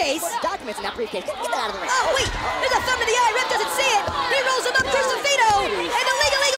briefcase. Documents in that briefcase. Get that out of the way. Oh.